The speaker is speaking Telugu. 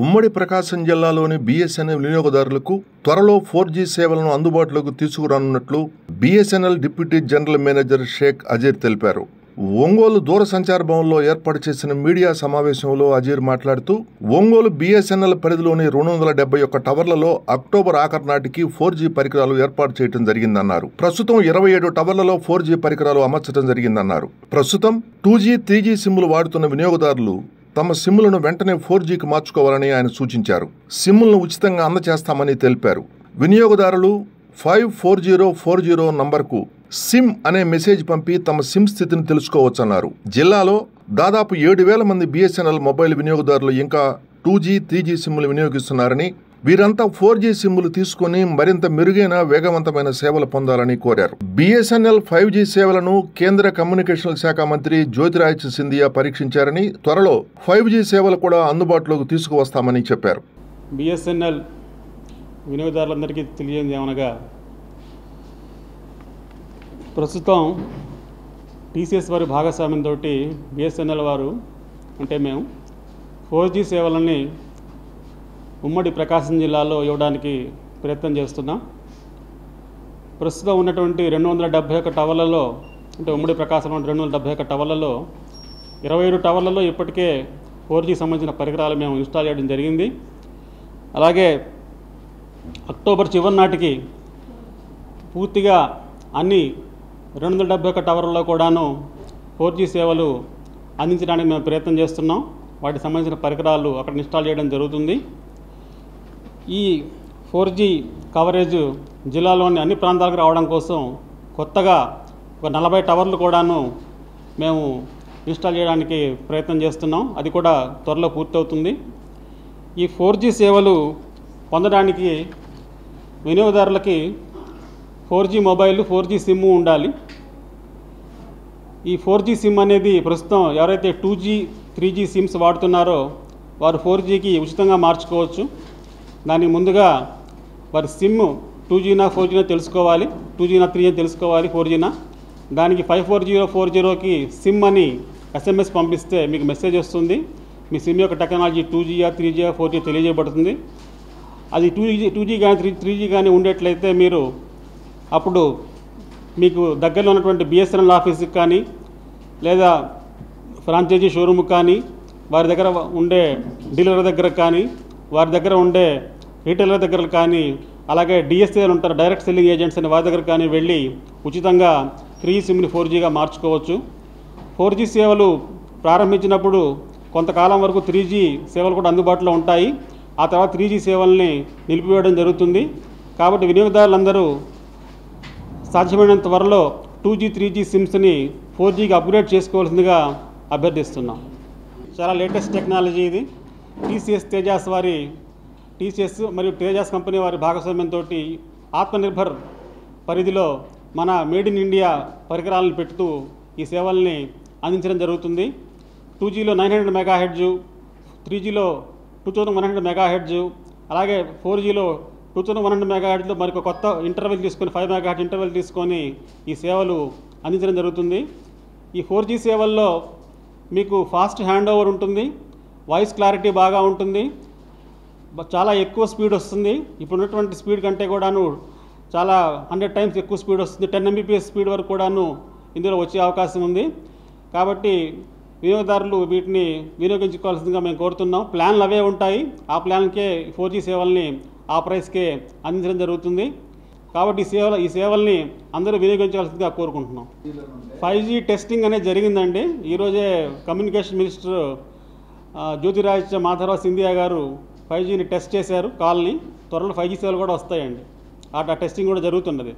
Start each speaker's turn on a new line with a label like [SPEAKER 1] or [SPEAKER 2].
[SPEAKER 1] ఉమ్మడి ప్రకాశం జిల్లాలోని బీఎస్ఎన్ఎల్ వినియోగదారులకు త్వరలో ఫోర్ జీ సేవలను అందుబాటులోకి తీసుకురానున్నట్లు BSNL deputy general manager Sheikh Azeer తెలిపారు. ఒంగోలు దూరసంచార భవన్లో ఏర్పాటు చేసిన మీడియా సమావేశంలో అజీర్ మాట్లాడుతూ ఒంగోలు బీఎస్ఎన్ఎల్ పరిధిలోని రెండు వందల డెబ్బై ఒక్క టవర్లలో అక్టోబర్ ఆఖరు నాటికి ఫోర్ జీ పరికరాలు ఏర్పాటు చేయడం జరిగిందన్నారు. ప్రస్తుతం ఇరవై ఏడు టవర్లలో ఫోర్ జీ పరికరాలు అమర్చడం జరిగిందన్నారు. ప్రస్తుతం టూ జీ త్రీ జీ సిమ్లు వాడుతున్న వినియోగదారులు తమ సిమ్లను వెంటనే ఫోర్ జీకి మార్చుకోవాలని ఆయన సూచించారు. సిమ్లను ఉచితంగా అందచేస్తామని తెలిపారు. వినియోగదారులు five four zero four zero నంబర్కు సిమ్ అనే మెసేజ్ పంపి తమ సిమ్ స్థితిని తెలుసుకోవచ్చన్నారు. జిల్లాలో దాదాపు ఏడు వేల మంది బిఎస్ఎన్ఎల్ మొబైల్ వినియోగదారులు ఇంకా టూ జీ త్రీ జీ సిమ్లు వినియోగిస్తున్నారని వీరంతా ఫోర్ జీ సిమ్లు తీసుకుని మరింత మెరుగైన వేగవంతమైన సేవలు పొందాలని కోరారు. బీఎస్ఎన్ఎల్ ఫైవ్ జీ సేవలను కేంద్ర కమ్యూనికేషన్ల శాఖ మంత్రి జ్యోతిరాజ్ సింధియా పరీక్షించారని త్వరలో ఫైవ్ జీ సేవలు కూడా అందుబాటులోకి తీసుకువస్తామని చెప్పారు.
[SPEAKER 2] బిఎస్ఎన్ఎల్ వినియోగదారులందరికీ తెలియజేది ఏమనగా ప్రస్తుతం టీసీఎస్ వారి భాగస్వామ్యంతో బిఎస్ఎన్ఎల్ వారు అంటే మేము ఫోర్ జీ సేవలని ఉమ్మడి ప్రకాశం జిల్లాలో ఇవ్వడానికి ప్రయత్నం చేస్తున్నాం. ప్రస్తుతం ఉన్నటువంటి రెండు వందల డెబ్బై ఒక టవర్లలో అంటే ఉమ్మడి ప్రకాశంలో రెండు వందల డెబ్బై ఒక టవర్లలో ఇరవై ఏడు టవర్లలో ఇప్పటికే ఫోర్ జీ సంబంధించిన పరికరాలు మేము ఇన్స్టాల్ చేయడం జరిగింది. అలాగే అక్టోబర్ చివరి నాటికి పూర్తిగా అన్ని రెండు వందల డెబ్బై ఒక టవర్లలో కూడాను ఫోర్ జీ సేవలు అందించడానికి మేము ప్రయత్నం చేస్తున్నాం. వాటికి సంబంధించిన పరికరాలు అక్కడ ఇన్స్టాల్ చేయడం జరుగుతుంది. ఈ ఫోర్ జీ కవరేజ్ జిల్లాలోని అన్ని ప్రాంతాలకు రావడం కోసం కొత్తగా ఒక నలభై టవర్లు కూడాను మేము ఇన్స్టాల్ చేయడానికి ప్రయత్నం చేస్తున్నాం. అది కూడా త్వరలో పూర్తవుతుంది. ఈ ఫోర్ జీ సేవలు పొందడానికి వినియోగదారులకి four G mobile four G SIM ఉండాలి. ఈ ఫోర్ జీ సిమ్ అనేది ప్రస్తుతం ఎవరైతే two G three G sims వాడుతున్నారో వారు ఫోర్ జీకి ఉచితంగా మార్చుకోవచ్చు. దానికి ముందుగా వారి సిమ్ టూ జీనా ఫోర్ జీనా తెలుసుకోవాలి టూ జీనా త్రీ జీనా తెలుసుకోవాలి ఫోర్ జీనా దానికి ఫైవ్ ఫోర్ జీరో ఫోర్ జీరోకి సిమ్ అని ఎస్ఎంఎస్ పంపిస్తే మీకు మెసేజ్ వస్తుంది. మీ సిమ్ యొక్క టెక్నాలజీ టూ జీయా త్రీ జీయా ఫోర్ జీ తెలియజేయబడుతుంది. అది టూ జీ టూ జీ కానీ త్రీ త్రీ జీ కానీ ఉండేట్లయితే మీరు అప్పుడు మీకు దగ్గరలో ఉన్నటువంటి బిఎస్ఎన్ఎల్ ఆఫీస్కి కానీ లేదా ఫ్రాంచైజీ షోరూమ్కి కానీ వారి దగ్గర ఉండే డీలర్ దగ్గర కానీ వారి దగ్గర ఉండే రీటైలర్ దగ్గర కానీ అలాగే డిఎస్ఏలు ఉంటారు డైరెక్ట్ సెల్లింగ్ ఏజెంట్స్ అని వారి దగ్గర కానీ వెళ్ళి ఉచితంగా త్రీ సిమ్ని ఫోర్ జీగా మార్చుకోవచ్చు. ఫోర్ జీ సేవలు ప్రారంభించినప్పుడు కొంతకాలం వరకు త్రీ జీ సేవలు కూడా అందుబాటులో ఉంటాయి. ఆ తర్వాత త్రీ జీ సేవల్ని నిలిపివేయడం జరుగుతుంది. కాబట్టి వినియోగదారులందరూ సాధ్యమైనంత త్వరలో టూ జీ త్రీ జీ సిమ్స్ని ఫోర్ జీకి అప్గ్రేడ్ చేసుకోవాల్సిందిగా అభ్యర్థిస్తున్నాం. చాలా లేటెస్ట్ టెక్నాలజీ ఇది. టీసీఎస్ తేజాస్ వారి టీసీఎస్ మరియు తేజాస్ కంపెనీ వారి భాగస్వామ్యంతో ఆత్మనిర్భర్ పరిధిలో మన మేడ్ ఇన్ ఇండియా పరికరాలను పెడుతూ ఈ సేవల్ని అందించడం జరుగుతుంది. Two జీలో nine hundred mega hertz three జీలో two thousand one hundred mega hertz అలాగే four జీలో two thousand one hundred mega హెడ్జ్లో మరొక కొత్త ఇంటర్వెల్ తీసుకొని ఫైవ్ మెగా హెడ్ ఇంటర్వెల్ తీసుకొని ఈ సేవలు అందించడం జరుగుతుంది. ఈ ఫోర్ జీ సేవల్లో మీకు ఫాస్ట్ హ్యాండ్ ఓవర్ ఉంటుంది. వాయిస్ క్లారిటీ బాగా ఉంటుంది. చాలా ఎక్కువ స్పీడ్ వస్తుంది. ఇప్పుడు ఉన్నటువంటి స్పీడ్ కంటే కూడాను చాలా హండ్రెడ్ టైమ్స్ ఎక్కువ స్పీడ్ వస్తుంది. టెన్ ఎంబీపీఎస్ స్పీడ్ వరకు కూడాను ఇందులో వచ్చే అవకాశం ఉంది. కాబట్టి వినియోగదారులు వీటిని వినియోగించుకోవాల్సిందిగా మేము కోరుతున్నాం. ప్లాన్లు అవే ఉంటాయి. ఆ ప్లాన్కే ఫోర్ జీ సేవల్ని ఆ ప్రైస్కే అందించడం జరుగుతుంది. కాబట్టి ఈ సేవల ఈ సేవల్ని అందరూ వినియోగించాల్సిందిగా కోరుకుంటున్నాం. ఫైవ్ జీ టెస్టింగ్ అనేది జరిగిందండి. ఈరోజే కమ్యూనికేషన్ మినిస్టర్ జ్యోతిరాజ్ మాధవరావు సింధియా గారు ఫైవ్ జీని టెస్ట్ చేశారు కాల్ని. త్వరలో ఫైవ్ జీ సేవలు కూడా వస్తాయండి. ఆ టెస్టింగ్ కూడా జరుగుతున్నది.